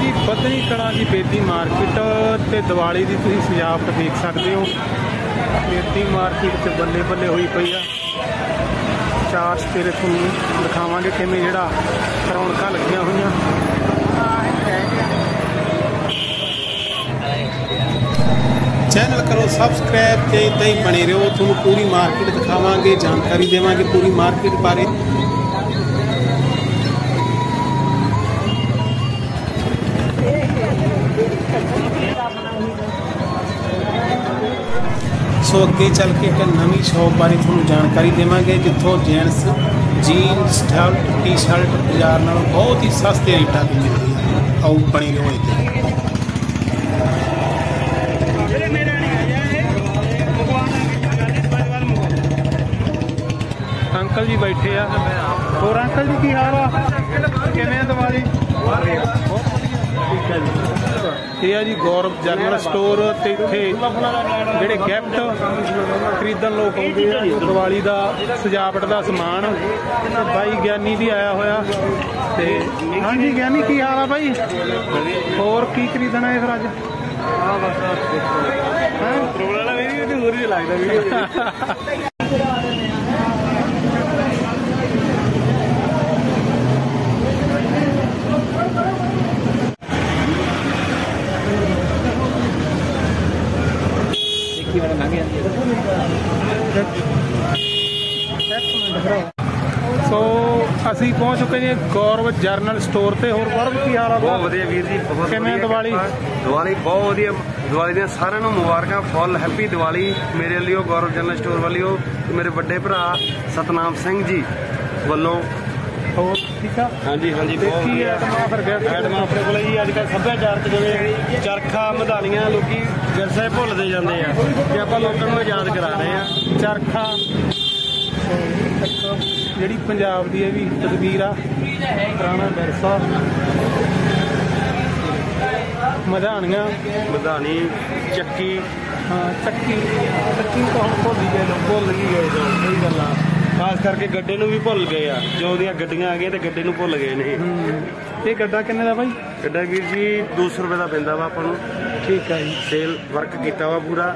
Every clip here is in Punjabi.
ਜੀ ਬਦਨੀ ਕਲਾਂ ਦੀ ਬੇਦੀ ਮਾਰਕੀਟ ਤੇ ਦੀਵਾਲੀ ਦੀ ਤੁਸੀਂ ਸਜਾਵਟ ਦੇਖ ਸਕਦੇ ਹੋ। ਬੇਦੀ ਮਾਰਕੀਟ ਤੇ ਬੱਲੇ ਬੱਲੇ ਹੋਈ ਪਈ ਆ। ਚਾਰ ਸਪੇਰੇ ਤੁਹਾਨੂੰ ਦਿਖਾਵਾਂਗੇ ਕਿਵੇਂ ਜਿਹੜਾ ਰੌਣਕਾਂ ਲੱਗੀਆਂ ਹੋਈਆਂ। ਚੈਨਲ ਕਰੋ ਸਬਸਕ੍ਰਾਈਬ ਤੇ ਇਦਾਂ ਹੀ ਬਣੇ ਰਹੋ। ਤੁਹਾਨੂੰ ਪੂਰੀ ਮਾਰਕੀਟ ਦਿਖਾਵਾਂਗੇ, ਜਾਣਕਾਰੀ ਦੇਵਾਂਗੇ ਪੂਰੀ ਮਾਰਕੀਟ ਬਾਰੇ। ਸੋ ਅੱਗੇ ਚੱਲ ਕੇ ਇੱਕ ਨਵੀਂ ਸ਼ੌਪ ਬਾਰੇ ਤੁਹਾਨੂੰ ਜਾਣਕਾਰੀ ਦੇਵਾਂਗੇ ਜਿੱਥੋਂ ਜੈਂਟਸ ਜੀਨਸ ਸ਼ਰਟ ਟੀ-ਸ਼ਰਟ ਬਾਜ਼ਾਰ ਨਾਲੋਂ ਬਹੁਤ ਹੀ ਸਸਤੇ ਰੇਟਾਂ ਤੇ ਮਿਲਦੀ ਹੈ। ਆਓ ਬਣੇ ਰਹੋ ਇੱਥੇ ਅੰਕਲ ਜੀ ਬੈਠੇ ਆ। ਹੋਰ ਅੰਕਲ ਜੀ ਕੀ ਹਾਲ ਆ? ਕਿਵੇਂ ਆ ਦੀਵਾਲੀ? ਠੀਕ ਹੈ ਜੀ। ਇਹ ਆ ਜੀ ਗੌਰਵ ਜਨਰਲ ਸਟੋਰ ਤੇ ਇੱਥੇ ਜਿਹੜੇ ਗਿਫਟ ਖਰੀਦਣ ਲੋਕ ਆਉਂਦੇ ਆ ਦੀਵਾਲੀ ਦਾ ਸਜਾਵਟ ਦਾ ਸਮਾਨ। ਤੇ ਬਾਈ ਗਿਆਨੀ ਵੀ ਆਇਆ ਹੋਇਆ ਤੇ ਹਾਂਜੀ ਗਿਆਨੀ ਕੀ ਹਾਲ ਆ ਬਾਈ? ਹੋਰ ਕੀ ਖਰੀਦਣਾ ਹੈ ਫਿਰ ਅੱਜ? ਹਾਂ ਵਾਲਾ ਵੀਡੀਓ ਤੇ ਹੋਰ ਹੀ ਲੱਗਦਾ ਵੀਡੀਓ ਦੇਖੀ ਮੇਰਾ ਲੰਘ ਜਾਂਦੀ ਸੋ ਅਸੀਂ ਪਹੁੰਚ ਚੁੱਕੇ ਜੀ ਗੌਰਵ ਜਰਨਲ ਸਟੋਰ ਤੇ। ਹੋਰ ਗੌਰਵ ਕੀ ਹਾਲ ਆ ਬਹੁਤ ਵਧੀਆ ਵੀਰ ਜੀ ਬਹੁਤ ਕਿਵੇਂ ਦੀਵਾਲੀ? ਦੀਵਾਲੀ ਬਹੁਤ ਵਧੀਆ ਦੀਵਾਲੀ ਦੀਆਂ ਸਾਰਿਆਂ ਨੂੰ ਮੁਬਾਰਕਾਂ ਫੁੱਲ ਹੈਪੀ ਦੀਵਾਲੀ ਮੇਰੇ ਵੱਲੋਂ ਗੌਰਵ ਜਨਰਲ ਸਟੋਰ ਵੱਲੋਂ ਤੇ ਮੇਰੇ ਵੱਡੇ ਭਰਾ ਸਤਨਾਮ ਸਿੰਘ ਜੀ ਵੱਲੋਂ। ਹੋਰ ਠੀਕ ਆ? ਹਾਂਜੀ ਹਾਂਜੀ ਬਹੁਤ ਵਧੀਆ। ਐਟਮਾਂ ਫਿਰ ਗਿਫਟ ਐਡਮਾਂ ਆਪਣੇ ਕੋਲ ਜੀ? ਅੱਜ ਕੱਲ੍ਹ ਸੱਭਿਆਚਾਰਕ ਜਿਵੇਂ ਚਰਖਾ ਮਧਾਣੀਆਂ ਲੋਕੀ ਵਿਰਸੇ ਭੁੱਲਦੇ ਜਾਂਦੇ ਆ। ਤੇ ਆਪਾਂ ਲੋਕਾਂ ਨੂੰ ਯਾਦ ਕਰਾ ਰਹੇ ਆ। ਚਰਖਾ ਇੱਕ ਜਿਹੜੀ ਪੰਜਾਬ ਦੀ ਇਹ ਵੀ ਤਸਵੀਰ ਆ ਪੁਰਾਣਾ ਵਿਰਸਾ। ਮਧਾਣੀਆਂ। ਮਧਾਣੀ ਚੱਕੀ। ਹਾਂ ਚੱਕੀ। ਚੱਕੀ ਤਾਂ ਹੁਣ ਭੁੱਲ ਹੀ ਗਏ ਲੋਕ ਭੁੱਲ ਗਈ ਗਏ ਜੋ ਸਹੀ ਗੱਲ ਆ। ਖਾਸ ਕਰਕੇ ਗੱਡੇ ਨੂੰ ਵੀ ਭੁੱਲ ਗਏ ਆ। ਜੋ ਉਹਦੀਆਂ ਗੱਡੀਆਂ ਆ ਗਈਆਂ ਤੇ ਗੱਡੇ ਨੂੰ ਭੁੱਲ ਗਏ ਨੇ। ਹੂੰ। ਇਹ ਗੱਡਾ ਕਿੰਨੇ ਦਾ ਬਾਈ? ਗੱਡਾ ਵੀਰ ਜੀ 200 ਰੁਪਏ ਦਾ ਪੈਂਦਾ ਵਾ ਆਪਾਂ ਨੂੰ। ਠੀਕ ਆ ਜੀ। ਸੇਲ ਵਰਕ ਕੀਤਾ ਵਾ ਪੂਰਾ।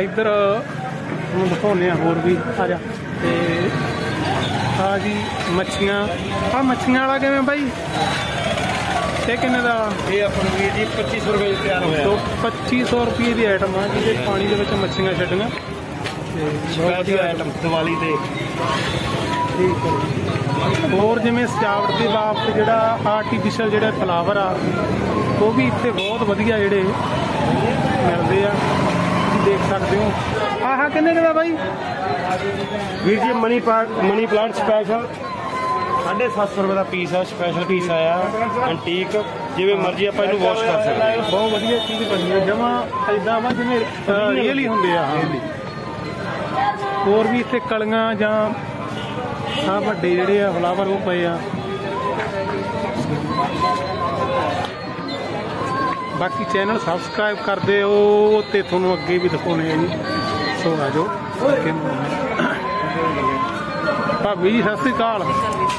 ਇੱਧਰ ਹੁਣ ਦਿਖਾਉਂਦੇ ਆ ਹੋਰ ਵੀ। ਆ ਜਾ। ਤੇ ਆ ਜੀ ਮੱਛੀਆਂ। ਆ ਮੱਛੀਆਂ ਵਾਲਾ ਕਿਵੇਂ ਬਾਈ? ਇਹ ਕਿੰਨੇ ਦਾ? ਇਹ ਆਪਾਂ ਨੂੰ ਵੀਰ ਜੀ 2500 ਰੁਪਏ ਤਿਆਰ ਹੋਇਆ। ਤੋਂ 2500 ਰੁਪਏ ਦੀ ਆਈਟਮ ਆ ਜਿਹਦੇ ਪਾਣੀ ਦੇ ਵਿੱਚ ਮੱਛੀਆਂ ਛੱਡੀਆਂ ਤੇ ਬਹੁਤ ਵਧੀਆ ਆਈਟਮ ਦੀਵਾਲੀ ਤੇ। ਠੀਕ ਹੈ ਹੋਰ ਜਿਵੇਂ ਸਜਾਵਟ ਦੇ ਬਾਬਤ ਜਿਹੜਾ ਆਰਟੀਫੀਸ਼ੀਅਲ ਜਿਹੜੇ ਫਲਾਵਰ ਆ ਉਹ ਵੀ ਇੱਥੇ ਬਹੁਤ ਵਧੀਆ ਜਿਹੜੇ ਮਿਲਦੇ ਆ। ਦੇਖ ਸਕਦੇ ਹੋ। ਆਹ ਕਿੰਨੇ ਕੁ ਦਾ ਬਾਈ? ਵੀਰ ਜੀ money plant money plant special 750 ਰੁਪਏ ਦਾ ਪੀਸ ਆ ਸਪੈਸ਼ਲ ਪੀਸ ਆਇਆ ਐਂਟੀਕ ਜਿਵੇਂ ਮਰਜ਼ੀ ਆਪਾਂ ਇਹਨੂੰ ਵਾਸ਼ ਕਰ ਸਕਦੇ ਹਾਂ। ਬਹੁਤ ਵਧੀਆ ਚੀਜ਼ ਬਣੀ ਹੈ ਜਮਾ ਐਦਾਂ ਵਾ ਜਿਵੇਂ ਰੀਅਲ ਹੀ ਹੁੰਦੇ ਆ ਹਾਂ। ਹੋਰ ਵੀ ਇੱਥੇ ਕਲੀਆਂ ਜਾਂ ਆ ਵੱਡੇ ਜਿਹੜੇ ਆ ਫਲਾਵਰ ਉਹ ਪਏ ਆ। ਬਾਕੀ ਚੈਨਲ ਸਬਸਕ੍ਰਾਈਬ ਕਰ ਦਿਓ ਤੇ ਤੁਹਾਨੂੰ ਅੱਗੇ ਵੀ ਦਿਖਾਉਣੇ ਆ ਜੀ। ਸੋ ਆ ਜਾਓ। ਭਾਬੀ ਜੀ, ਸਤਿ ਸ੍ਰੀ ਅਕਾਲ।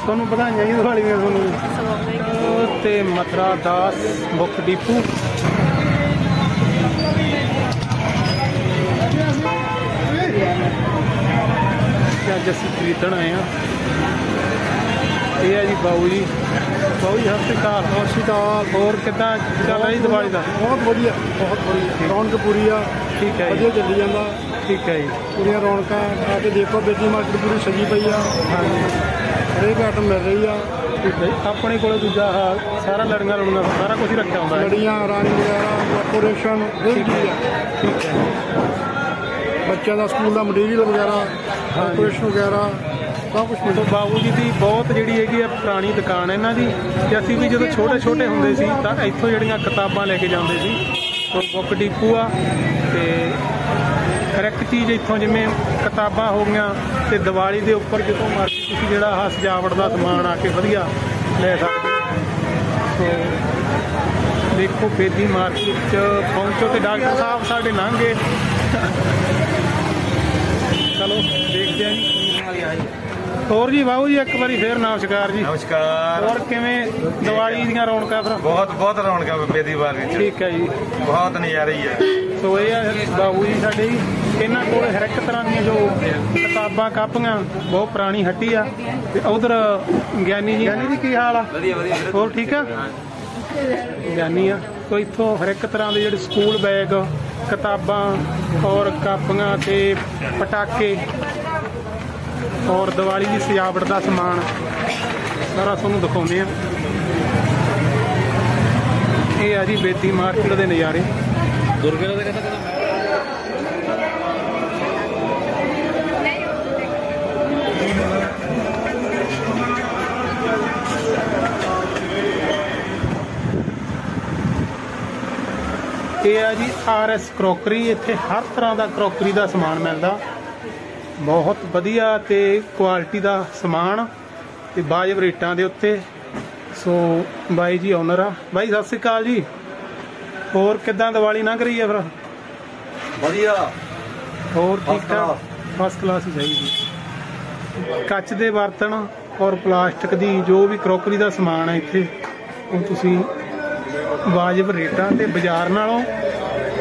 ਤੁਹਾਨੂੰ ਵਧਾਈਆਂ ਜੀ ਦਿਵਾਲੀ ਦੀਆਂ ਤੁਹਾਨੂੰ। ਤੇ ਮਥਰਾ ਦਾਸ ਬੁੱਕ ਡਿਪੂ। ਅੱਜ ਅਸੀਂ ਖਰੀਦਣ ਆਏ ਆ ਇਹ ਆ ਜੀ ਬਾਊ ਜੀ। ਬਾਊ ਜੀ ਸਤਿ ਸ੍ਰੀ ਅਕਾਲ। ਸ੍ਰੀ ਅਕਾਲ। ਹੋਰ ਕਿੱਦਾਂ ਚੱਲ ਰਹੀ ਦੀਵਾਲੀ ਦਾ? ਬਹੁਤ ਵਧੀਆ ਬਹੁਤ ਵਧੀਆ। ਰੌਣਕ ਪੂਰੀ ਆ। ਠੀਕ ਹੈ ਵਧੀਆ ਜੀ ਚੱਲੀ ਜਾਂਦਾ। ਠੀਕ ਹੈ ਜੀ। ਪੂਰੀਆਂ ਰੌਣਕਾਂ ਆ ਕੇ ਦੇਖੋ ਬੇਦੀ ਮਾਰਕੀਟ ਪੂਰੀ ਸਜੀ ਪਈ ਆ। ਹਾਂਜੀ। ਹਰੇਕ ਆਈਟਮ ਮਿਲ ਰਹੀ ਆ। ਠੀਕ ਹੈ ਜੀ। ਆਪਣੇ ਕੋਲੇ ਦੂਜਾ ਆਹ ਸਾਰਾ ਲੜੀਆਂ ਲੜੂਆਂ ਸਾਰਾ ਕੁਝ ਹੀ ਰੱਖਿਆ ਹੁੰਦਾ ਹੈ। ਲੜੀਆਂ ਰੰਗ ਵਗੈਰਾ ਡੈਕੋਰੇਸ਼ਨ ਹਰੇਕ ਚੀਜ਼ ਆ। ਠੀਕ ਹੈ ਬੱਚਿਆਂ ਦਾ ਸਕੂਲ ਦਾ ਮਟੀਰੀਅਲ ਵਗੈਰਾ ਡੈਕੋਰੇਸ਼ਨ ਵਗੈਰਾ ਸਭ ਕੁਝ ਮਿਲਦਾ। ਬਾਬੂ ਜੀ ਦੀ ਬਹੁਤ ਜਿਹੜੀ ਹੈਗੀ ਆ ਪੁਰਾਣੀ ਦੁਕਾਨ ਹੈ ਇਹਨਾਂ ਦੀ, ਤੇ ਅਸੀਂ ਵੀ ਜਦੋਂ ਛੋਟੇ ਛੋਟੇ ਹੁੰਦੇ ਸੀ, ਤਾਂ ਇੱਥੋਂ ਜਿਹੜੀਆਂ ਕਿਤਾਬਾਂ ਲੈ ਕੇ ਜਾਂਦੇ ਸੀ। ਸੋ ਬੁੱਕ ਡਿਪੂ ਆ, ਤੇ ਹਰ ਇੱਕ ਚੀਜ਼ ਇੱਥੋਂ ਜਿਵੇਂ ਕਿਤਾਬਾਂ ਹੋ ਗਈਆਂ, ਤੇ ਦੀਵਾਲੀ ਦੇ ਉੱਪਰ ਜਦੋਂ ਮਰਜ਼ੀ ਤੁਸੀਂ ਜਿਹੜਾ ਆਹ ਸਜਾਵਟ ਦਾ ਸਮਾਨ ਆ ਕੇ ਵਧੀਆ ਲੈ ਸਕਦੇ ਸੋ ਦੇਖੋ, ਬੇਦੀ ਮਾਰਕੀਟ ਚ ਪਹੁੰਚੋ ਤੇ ਡਾਕਟਰ ਸਾਹਿਬ ਸਾਡੇ ਲੰਘੇ। ਚਲੋ, ਦੇਖਦੇ ਆਂ ਜੀ। ਹੋਰ ਜੀ ਬਾਬੂ ਜੀ ਇੱਕ ਵਾਰੀ ਫੇਰ ਨਮਸਕਾਰ ਜੀ। ਨਮਸਕਾਰ। ਹੋਰ ਕਿਵੇਂ ਦੀਵਾਲੀ ਦੀਆਂ ਰੌਣਕਾਂ ਫਿਰ? ਬਹੁਤ ਬਹੁਤ ਰੌਣਕਾਂ ਬੱਬੇ ਦੀ ਵਾਰ ਵਿੱਚ। ਠੀਕ ਹੈ ਜੀ। ਬਹੁਤ ਨਜ਼ਾਰੇ ਹੀ ਹੈ। ਸੋ ਇਹ ਆ ਬਾਬੂ ਜੀ ਸਾਡੇ ਜੀ ਇਹਨਾਂ ਕੋਲ ਹਰ ਇੱਕ ਤਰ੍ਹਾਂ ਦੀਆਂ ਜੋ ਕਿਤਾਬਾਂ ਕਾਪੀਆਂ ਬਹੁਤ ਪੁਰਾਣੀ ਹੱਟੀ ਆ। ਤੇ ਉਧਰ ਗਿਆਨੀ ਜੀ ਗਿਆਨੀ ਜੀ ਕੀ ਹਾਲ ਆ? ਵਧੀਆ ਵਧੀਆ। ਹੋਰ ਠੀਕ ਆ? ਗਿਆਨੀ ਆ। ਸੋ ਇੱਥੋਂ ਹਰ ਇੱਕ ਤਰ੍ਹਾਂ ਦੇ ਜਿਹੜੇ ਸਕੂਲ ਬੈਗ ਕਿਤਾਬਾਂ ਔਰ ਕਾਪੀਆਂ ਤੇ ਪਟਾਕੇ ਔਰ ਦੀਵਾਲੀ ਦੀ ਸਜਾਵਟ ਦਾ ਸਮਾਨ ਸਾਰਾ ਤੁਹਾਨੂੰ ਦਿਖਾਉਂਦੇ ਆ ਇਹ ਆ ਜੀ ਬੇਦੀ ਮਾਰਕੀਟ ਦੇ ਨਜ਼ਾਰੇ। ਇਹ ਆ ਜੀ ਆਰ ਐਸ ਕਰੋਕਰੀ ਇੱਥੇ ਹਰ ਤਰ੍ਹਾਂ ਦਾ ਕਰੋਕਰੀ ਦਾ ਸਮਾਨ ਮਿਲਦਾ। ਬਹੁਤ ਵਧੀਆ ਤੇ ਕੁਆਲਿਟੀ ਦਾ ਸਮਾਨ ਤੇ ਬਾਜਬ ਰੇਟਾਂ ਦੇ ਉੱਤੇ। ਸੋ ਬਾਈ ਜੀ ਓਨਰ ਆ। ਬਾਈ ਸਤਿ ਸ੍ਰੀ ਅਕਾਲ ਜੀ। ਹੋਰ ਕਿੱਦਾਂ ਦੀਵਾਲੀ ਲੰਘ ਰਹੀ ਹੈ ਫਿਰ? ਵਧੀਆ। ਹੋਰ ਠੀਕ ਠਾਕ? ਫਸਟ ਕਲਾਸ ਹੀ ਚਾਹੀਦੀ। ਕੱਚ ਦੇ ਬਰਤਨ ਔਰ ਪਲਾਸਟਿਕ ਦੀ ਜੋ ਵੀ ਕਰੋਕਰੀ ਦਾ ਸਮਾਨ ਹੈ ਇੱਥੇ ਉਹ ਤੁਸੀਂ ਵਾਜਬ ਰੇਟਾਂ ਤੇ ਬਾਜ਼ਾਰ ਨਾਲੋਂ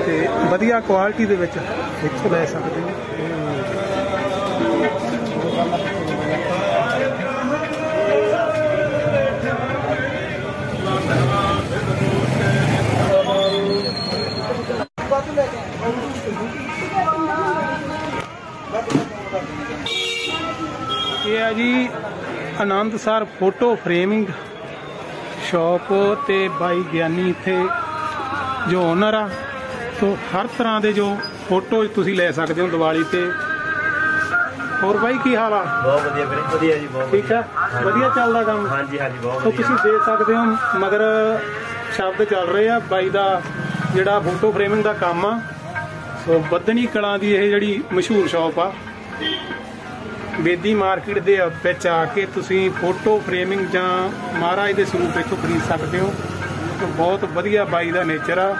ਤੇ ਵਧੀਆ ਕੁਆਲਿਟੀ ਦੇ ਵਿੱਚ ਇੱਥੋਂ ਲੈ ਸਕਦੇ Anand sir photo framing shop ਤੇ ਬਾਈ ਗਿਆਨੀ ਇੱਥੇ ਜੋ ਓਨਰ ਆ। ਸੋ ਹਰ ਤਰ੍ਹਾਂ ਦੇ ਜੋ ਫੋਟੋ ਤੁਸੀਂ ਲੈ ਸਕਦੇ ਹੋ ਦੀਵਾਲੀ ਤੇ। ਹੋਰ ਬਾਈ ਕੀ ਹਾਲ ਆ? ਬਹੁਤ ਵਧੀਆ ਵੀਰੇ ਵਧੀਆ ਜੀ ਬਹੁਤ ਠੀਕ ਆ? ਵਧੀਆ। ਚੱਲਦਾ ਕੰਮ? ਹਾਂਜੀ ਹਾਂਜੀ ਬਹੁਤ ਸੋ ਤੁਸੀਂ ਦੇਖ ਸਕਦੇ ਹੋ ਮਗਰ ਸ਼ਬਦ ਚੱਲ ਰਹੇ ਆ। ਬਾਈ ਦਾ ਜਿਹੜਾ ਫੋਟੋ ਫਰੇਮਿੰਗ ਦਾ ਕੰਮ ਆ ਸੋ ਬੱਦਨੀ ਕਲਾਂ ਦੀ ਇਹ ਜਿਹੜੀ ਮਸ਼ਹੂਰ ਸ਼ਾਪ ਆ ਬੇਦੀ ਮਾਰਕੀਟ ਦੇ ਵਿੱਚ ਆ ਕੇ ਤੁਸੀਂ ਫੋਟੋ ਫਰੇਮਿੰਗ ਜਾਂ ਮਹਾਰਾਜ ਦੇ ਸਰੂਪ ਇੱਥੋਂ ਖਰੀਦ ਸਕਦੇ ਹੋ। ਬਹੁਤ ਵਧੀਆ ਬਾਈ ਦਾ ਨੇਚਰ ਆ।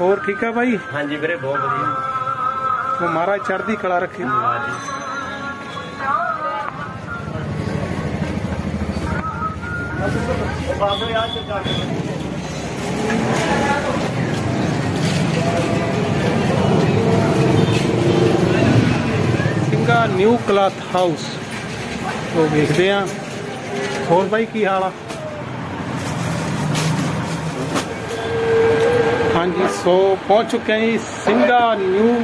ਹੋਰ ਠੀਕ ਆ ਬਾਈ? ਹਾਂਜੀ ਵੀਰੇ ਬਹੁਤ ਵਧੀਆ। ਸੋ ਮਹਾਰਾਜ ਚੜ੍ਹਦੀ ਕਲਾ ਰੱਖੇ। ਬਾਬੇ ਯਾਰ ਚੱਕਾ ਸਿੰਘਾ ਨਿਊ ਕਲਾਥ ਹਾਊਸ। ਉਹ ਵੇਖਦੇ ਆ। ਹੋਰ ਬਾਈ ਕੀ ਹਾਲ ਆ? ਹਾਂਜੀ ਸੋ ਪਹੁੰਚ ਚੁੱਕੇ ਹਾਂ ਜੀ ਸਿੰਘਾ ਨਿਊ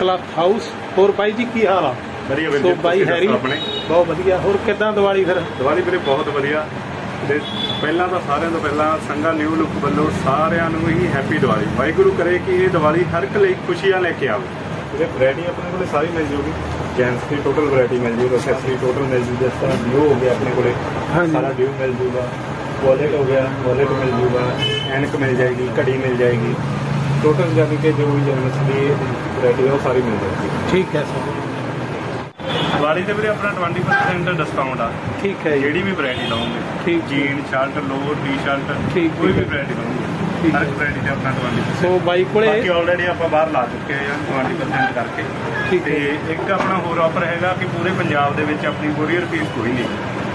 ਕਲਾਥ ਹਾਊਸ। ਹੋਰ ਬਾਈ ਜੀ ਕੀ ਹਾਲ ਆ? ਵਧੀਆ ਸੋ ਬਾਈ ਹੈਰੀ? ਬਹੁਤ ਵਧੀਆ। ਹੋਰ ਕਿੱਦਾਂ ਦੀਵਾਲੀ ਫਿਰ? ਦੀਵਾਲੀ ਵੀਰੇ ਬਹੁਤ ਵਧੀਆ। ਤੇ ਪਹਿਲਾਂ ਤਾਂ ਸਾਰਿਆਂ ਤੋਂ ਪਹਿਲਾਂ ਸੰਗਾ ਨਿਊ ਲੁੱਕ ਵੱਲੋਂ ਸਾਰਿਆਂ ਨੂੰ ਹੀ ਹੈਪੀ ਦੀਵਾਲੀ। ਵਾਹਿਗੁਰੂ ਕਰੇ ਕਿ ਇਹ ਦੀਵਾਲੀ ਹਰ ਇੱਕ ਲਈ ਖੁਸ਼ੀਆਂ ਲੈ ਕੇ ਆਵੇ। ਵੀਰੇ ਵੈਰਾਈਟੀ ਆਪਣੇ ਕੋਲੇ ਸਾਰੀ ਮਿਲ ਜੂਗੀ। ਜੈਂਟਸ ਦੀ ਟੋਟਲ ਵੈਰਾਈਟੀ ਮਿਲ ਜੂਗੀ ਐਕਸੈਸਰੀ ਟੋਟਲ ਮਿਲ ਜੂਗੀ ਜਿਸ ਤਰ੍ਹਾਂ ਡਿਓ ਹੋ ਗਿਆ ਆਪਣੇ ਕੋਲੇ। ਸਾਰਾ ਡਿਓ ਮਿਲ ਜੂਗਾ। ਵਾਲਟ ਹੋ ਗਿਆ ਵਾਲਟ ਮਿਲ ਜੂਗਾ ਐਨਕ ਮਿਲ ਜਾਏਗੀ ਘੜੀ ਮਿਲ ਜਾਏਗੀ। ਟੋਟਲ ਜਾਨੀ ਕਿ ਜੋ ਵੀ ਜੈਂਟਸ ਦੀ ਵੈਰਾਈਟੀ ਉਹ ਸਾਰੀ ਮਿਲ ਜਾਏਗੀ। ਠੀਕ ਹੈ ਸਰ। ਦੀਵਾਲੀ ਤੇ ਵੀਰੇ ਆਪਣਾ 20% ਡਿਸਕਾਊਂਟ ਆ। ਠੀਕ ਹੈ ਜੀ। ਜਿਹੜੀ ਵੀ ਵੈਰਾਈਟੀ ਲਾਉਂਗੇ ਠੀਕ। ਜੀਨ ਸ਼ਰਟ ਲੋਅਰ ਟੀ-ਸ਼ਰਟ ਠੀਕ, ਕੋਈ ਵੀ ਹੈ। ਵੈਰਾਈਟੀ ਲਾਉਂਗੇ ਠੀਕ ਹਰ ਹੈ। ਇੱਕ ਵੈਰਾਈਟੀ ਤੇ ਆਪਣਾ 20% ਸੋ ਬਾਈ ਕੋਲੇ ਬਾਕੀ ਆਲਰੇਡੀ ਆਪਾਂ ਬਾਹਰ ਲਾ ਚੁੱਕੇ ਆ 20% ਕਰਕੇ। ਠੀਕ ਤੇ ਹੈ। ਇੱਕ ਆਪਣਾ ਹੋਰ ਆਫਰ ਹੈਗਾ ਕਿ ਪੂਰੇ ਪੰਜਾਬ ਦੇ ਵਿੱਚ ਆਪਣੀ ਕੋਰੀਅਰ ਫੀਸ ਕੋਈ ਨਹੀਂ।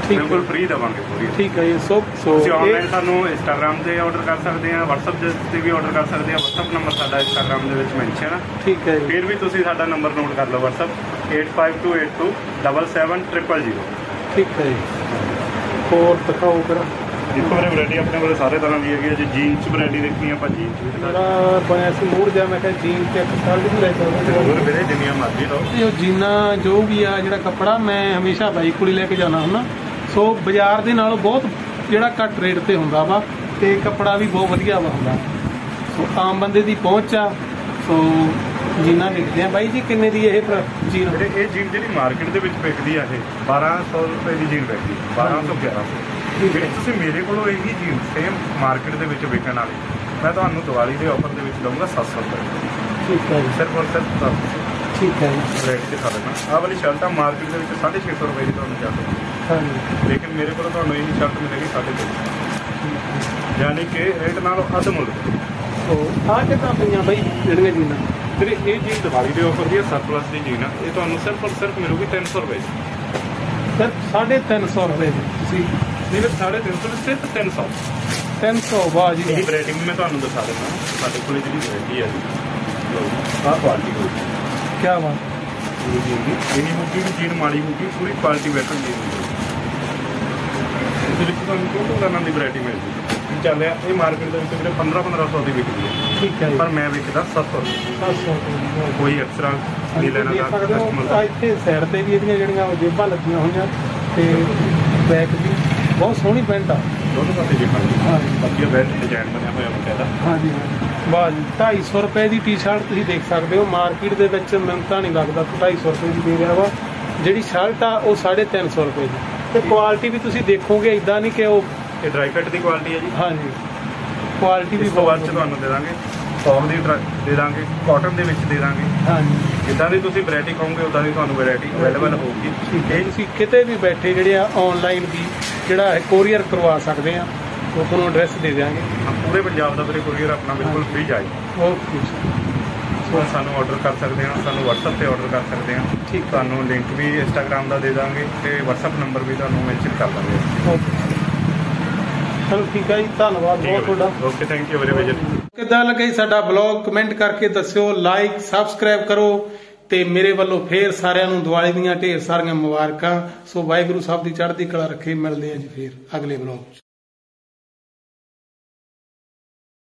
ਬਿਲਕੁਲ ਫ੍ਰੀ ਦੇਵਾਂਗੇ ਕੋਰੀਅਰ ਠੀਕ ਹੈ ਜੀ ਸੋ ਸੋ ਤੁਸੀਂ ਆਨਲਾਈਨ ਸਾਨੂੰ ਇੰਸਟਾਗ੍ਰam ਤੇ ਆਰਡਰ ਕਰ ਸਕਦੇ ਆ WhatsApp ਤੇ ਵੀ ਆਰਡਰ ਕਰ ਸਕਦੇ ਆ WhatsApp ਨੰਬਰ ਸਾਡਾ ਇੰਸਟਾਗ੍ਰam ਦੇ ਵਿੱਚ ਮੈਂਸ਼ਨ ਆ। ਠੀਕ ਹੈ ਜੀ। ਫਿਰ ਵੀ ਤੁਸੀਂ ਸਾਡਾ ਨੰਬਰ ਨੋਟ ਕਰ ਲਓ WhatsApp 8528277000 ਠੀਕ ਹੈ ਜੀ। ਹੋਰ ਦਿਖਾਓ ਫਿਰ। ਦੇਖੋ ਵੀਰੇ ਵੈਰਾਈਟੀ ਆਪਣੇ ਕੋਲ ਸਾਰੇ ਤਰ੍ਹਾਂ ਦੀ ਹੈਗੀ ਹੈ ਜੀ ਜੀਨਸ ਵੈਰਾਈਟੀ ਦੇਖਣੀ ਆਪਾਂ ਜੀਨਸ ਵੀ ਦਿਖਾ ਮੇਰਾ ਬਣਿਆ ਸੀ ਮੂਡ ਜਾ ਮੈਂ ਕਿਹਾ ਜੀਨ ਤੇ ਇੱਕ ਸ਼ਰਟ ਵੀ ਲੈ ਸਕਦੇ ਹਾਂ। ਹੋਰ ਵੀਰੇ ਜਿੰਨੀਆਂ ਮਰਜ਼ੀ ਲਓ। ਇਹ ਉਹ ਜੀਨਾ ਜੋ ਵੀ ਆ ਜਿਹੜਾ ਕੱਪੜਾ ਮੈਂ ਹਮੇਸ਼ਾ ਬਾਈ ਕੋਲ ਹੀ ਲੈ ਕੇ ਜਾਣਾ ਹੁੰਦਾ। ਸੋ ਬਾਜ਼ਾਰ ਦੇ ਨਾਲੋਂ ਬਹੁਤ ਜਿਹੜਾ ਘੱਟ ਰੇਟ ਤੇ ਹੁੰਦਾ ਵਾ ਤੇ ਕੱਪੜਾ ਵੀ ਬਹੁਤ ਵਧੀਆ ਵਾ ਹੁੰਦਾ। ਸੋ ਆਮ ਬੰਦੇ ਦੀ ਪਹੁੰਚ ਆ। ਸੋ ਜੀਨਾ ਦੇਖਦੇ ਆ ਬਾਈ ਜੀ ਕਿੰਨੇ ਦੀ ਇਹ ਜੀਨ? ਇਹ ਜੀਨ ਜਿਹੜੀ ਮਾਰਕੀਟ ਦੇ ਵਿੱਚ ਵਿਕਦੀ ਆ ਇਹ 1200 ਰੁਪਏ ਦੀ ਜੀਨ ਵਿਕਦੀ 1200 1100 ਜਿਹੜੀ ਤੁਸੀਂ ਮੇਰੇ ਕੋਲੋਂ ਇਹੀ ਜੀਨ ਸੇਮ ਮਾਰਕੀਟ ਦੇ ਵਿੱਚ ਵਿਕਣ ਵਾਲੀ। ਮੈਂ ਤੁਹਾਨੂੰ ਦੀਵਾਲੀ ਦੇ ਆਫਰ ਦੇ ਵਿੱਚ ਦਊਂਗਾ 700 ਰੁਪਏ। ਠੀਕ ਹੈ ਜੀ। ਸਿਰਫ ਔਰ ਸਿਰਫ 700 ਠੀਕ ਹੈ ਜੀ। ਰੇਟ ਤੇ ਸਾਡੇ ਨਾਲ ਆਹ ਵਾਲੀ ਸ਼ਰਟ ਆ ਮਾਰਕੀਟ ਦੇ ਵਿੱਚ 650 ਰੁਪਏ ਦੀ ਤੁਹਾਨੂੰ ਚੱਲਦੀ ਹਾਂਜੀ। ਲੇਕਿਨ ਮੇਰੇ ਕੋਲ ਤੁਹਾਨੂੰ ਇਹੀ ਸ਼ਰਟ ਮਿਲੇਗੀ 350 ਯਾਨੀ ਕਿ ਰੇਟ ਨਾਲੋਂ ਅੱਧ ਮੁੱਲ। ਤੇ। ਸੋ ਆਹ ਕਿੱਦਾਂ ਪਈਆਂ ਬਾਈ ਜਿਹੜੀਆਂ ਜੀਨਾਂ? ਵੀਰੇ ਇਹ ਜੀਨ ਦੀਵਾਲੀ ਦੇ ਆਫਰ ਦੀ ਹੈ ਸਰਪਲਸ ਦੀ ਜੀਨ ਆ। ਇਹ ਤੁਹਾਨੂੰ ਸਿਰਫ ਔਰ ਸਿਰਫ ਮਿਲੂਗੀ 300 ਰੁਪਏ ਸਿਰਫ 350 ਰੁਪਏ ਦੀ। ਤੁਸੀਂ ਨਹੀਂ ਫਿਰ 350 ਸਿਰਫ 300 300 ਵਾਹ ਜੀ ਇਹਦੀ ਵੈਰਾਈਟੀ ਮੈਂ ਤੁਹਾਨੂੰ ਦਿਖਾ ਦਿੰਦਾ। ਸਾਡੇ ਕੋਲ ਜਿਹੜੀ ਵੈਰਾਈਟੀ ਹੈ ਜੀ ਆਹ ਕੁਆਲਿਟੀ ਹੋਊਗੀ ਕੀ ਬਾਤ। ਇਹਨੀ ਮੁੱਗੀ ਦੀ ਚੀਜ਼ ਮਾੜੀ ਮੁੱਗੀ ਪੂਰੀ ਕੁਆਲਿਟੀ ਬੈਠਣ ਦੀ ਹੁੰਦੀ ਹੈ। ਇਹਦੇ ਵਿੱਚ ਤੁਹਾਨੂੰ ਕੋਈ ਤਰ੍ਹਾਂ ਦੀ ਵੈਰਾਈਟੀ ਮਿਲ ਜੂਗੀ ਇਹ ਚੱਲ ਰਿਹਾ? ਇਹ ਮਾਰਕੀਟ ਦੇ ਵਿੱਚ ਵੀਰੇ 15 1500 ਦੀ ਵਿਕਦੀ ਹੈ। ਠੀਕ ਹੈ ਜੀ। ਪਰ ਮੈਂ ਵਿਕਦਾ 700 ਰੁਪਏ 700 ਰੁਪਏ ਕੋਈ ਐਕਸਟਰਾ ਨਹੀਂ ਲੈਣਾ ਦਾ ਕਸਟਮਰ ਦਾ। ਇੱਥੇ ਸਾਈਡ ਤੇ ਵੀ ਇਹਦੀਆਂ ਜਿਹੜੀਆਂ ਜੇਬਾਂ ਲੱਗੀਆਂ ਹੋਈਆਂ ਤੇ ਬੈਕ ਵੀ ਬਹੁਤ ਸੋਹਣੀ ਪੈਂਟ ਆ। ਦੋਨੋਂ ਪਾਸੇ ਦੇਖਾਂਗੇ ਹਾਂ ਬਾਕੀ ਬੈਲ ਡਿਜ਼ਾਈਨ ਬਣਿਆ ਹੋਇਆ ਬਕਾਇਦਾ ਹਾਂਜੀ। ਵਾਹ ਜੀ 250 ਰੁਪਏ ਦੀ ਟੀ-ਸ਼ਰਟ ਤੁਸੀਂ ਦੇਖ ਸਕਦੇ ਹੋ। ਮਾਰਕੀਟ ਦੇ ਵਿੱਚ ਮੈਨੂੰ ਤਾਂ ਨਹੀਂ ਲੱਗਦਾ ਕਿ 250 ਰੁਪਏ ਦੀ ਦੇ ਰਿਹਾ ਵਾ। ਜਿਹੜੀ ਸ਼ਰਟ ਆ ਉਹ 350 ਰੁਪਏ ਦੀ। ਤੇ ਕੁਆਲਿਟੀ ਵੀ ਤੁਸੀਂ ਦੇਖੋਗੇ ਇਦਾਂ ਨਹੀਂ ਕਿ ਉਹ ਇਹ ਡਰਾਈ ਫਿੱਟ ਦੀ ਕੁਆਲਿਟੀ ਹੈ ਜੀ। ਹਾਂਜੀ। ਕੁਆਲਿਟੀ ਵੀ ਇਸ ਤੋਂ ਬਾਅਦ ਚ ਬਹੁਤ ਤੁਹਾਨੂੰ ਦੇ ਦਾਂਗੇ। ਸੌਫਟ ਦੀ ਦੇ ਦਾਂਗੇ। ਕਾਟਨ ਦੇ ਵਿੱਚ ਦੇ ਦਾਂਗੇ। ਹਾਂਜੀ। ਜਿੱਦਾਂ ਦੀ ਤੁਸੀਂ ਵੈਰਾਈਟੀ ਕਹੋਗੇ ਉਦਾਂ ਦੀ ਤੁਹਾਨੂੰ ਵੈਰਾਈਟੀ ਅਵੇਲੇਬਲ ਹੋਊਗੀ। ਠੀਕ ਹੈ। ਤੁਸੀਂ ਕਿਤੇ ਵੀ ਬੈਠੇ ਜਿਹੜੇ ਆ ਆਨਲਾਈਨ ਵੀ ਜਿਹੜਾ ਹੈ? ਕੋਰੀਅਰ ਕਰਵਾ ਸਕਦੇ ਆ ਉਹ ਤੁਹਾਨੂੰ ਐਡਰੈਸ ਦੇ ਦਿਆਂਗੇ। ਪੂਰੇ ਪੰਜਾਬ ਦਾ ਵੀਰੇ ਕੋਰੀਅਰ ਆਪਣਾ ਬਿਲਕੁਲ ਫ੍ਰੀ ਜਾਏਗਾ ਓਕੇ ਸੋ ਸਾਨੂੰ ਆਰਡਰ ਕਰ ਸਕਦੇ ਹਾਂ ਸਾਨੂੰ WhatsApp ਤੇ ਆਰਡਰ ਕਰ ਸਕਦੇ ਹਾਂ। ਠੀਕ ਤੁਹਾਨੂੰ ਲਿੰਕ ਵੀ Instagram ਦਾ ਦੇ ਦਾਂਗੇ ਤੇ WhatsApp ਨੰਬਰ ਵੀ ਤੁਹਾਨੂੰ ਮੈਂਸ਼ਨ ਕਰ ਦਾਂਗੇ। ਓਕੇ ਚਲੋ ਠੀਕ ਹੈ ਜੀ ਧੰਨਵਾਦ ਬਹੁਤ ਤੁਹਾਡਾ। Okay thank you very much ਕਿੱਦਾਂ ਲੱਗਾ ਜੀ ਸਾਡਾ ਬਲੌਗ ਕਮੈਂਟ ਕਰਕੇ ਦੱਸਿਓ ਲਾਈਕ ਸਬਸਕ੍ਰਾਈਬ ਕਰੋ। ਤੇ ਮੇਰੇ ਵੱਲੋਂ ਫੇਰ ਸਾਰਿਆਂ ਨੂੰ ਦੀਵਾਲੀ ਦੀਆਂ ਢੇਰ ਸਾਰੀਆਂ ਮੁਬਾਰਕਾਂ। ਸੋ ਵਾਹਿਗੁਰੂ ਸਾਹਿਬ ਦੀ ਚੜ੍ਹਦੀ ਕਲਾ ਰੱਖੇ, ਮਿਲਦੇ ਆ ਜੀ ਫੇਰ ਅਗਲੇ ਬਲੌਗ 'ਚ।